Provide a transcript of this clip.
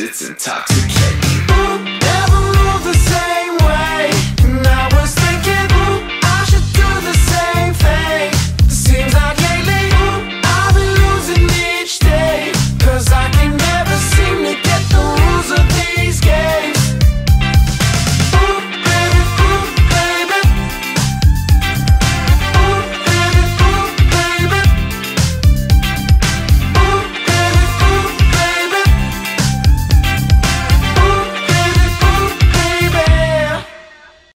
it's intoxicating.